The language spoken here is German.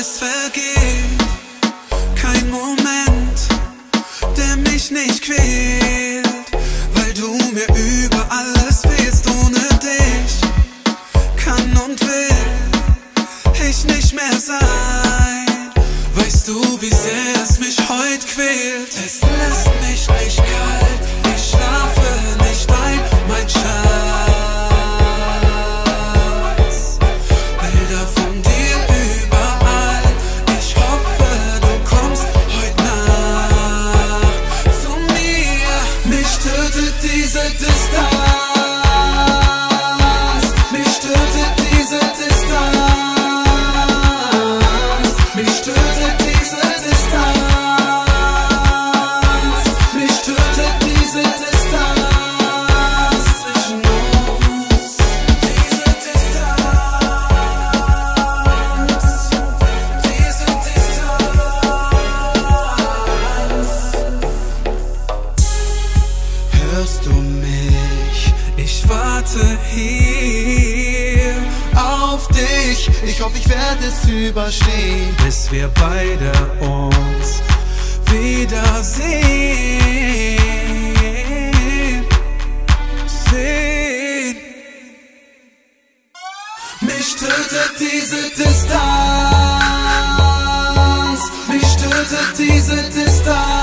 Es vergeht kein Moment, der mich nicht quält, weil du mir über alles fehlst. Ohne dich kann und will ich nicht mehr sein. Weißt du, wie sehr es mich heute quält? Es lässt mich nicht dich. Ich hoffe, ich werde es überstehen, bis wir beide uns wiedersehen. Sehen. Mich tötet diese Distanz. Mich tötet diese Distanz.